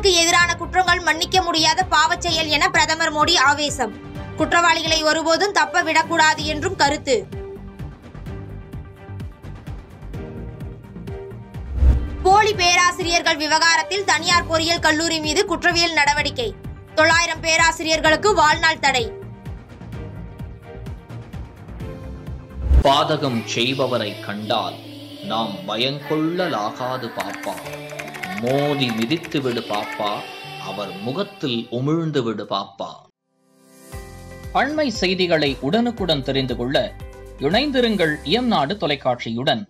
பெண்களுக்கு எதிரான குற்றங்கள் மன்னிக்க முடியாத பாவச் செயல் என பிரதமர் மோடி ஆவேசம். குற்றவாளிகளை ஒருபோதும் தப்ப விடக்கூடாது என்றும் கருத்து. போலி பேராசிரியர்கள் விவகாரத்தில் தனியார் பொறியியல் கல்லூரி மீது குற்றவியல் நடவடிக்கை. தொள்ளாயிரம் பேராசிரியர்களுக்கு வாழ்நாள் தடை. பாதகம் செய்பவரை கண்டால் நாம் பயங்கொள்ளலாகாது பாப்பா. மோதி மிதித்து விடு பாப்பா அவர் முகத்தில் உமிழ்ந்து விடு பாப்பா. அண்மை செய்திகளை உடனுக்குடன் தெரிந்து கொள்ள இணைந்திருங்கள் இயம்நாடு தொலைக்காட்சியுடன்.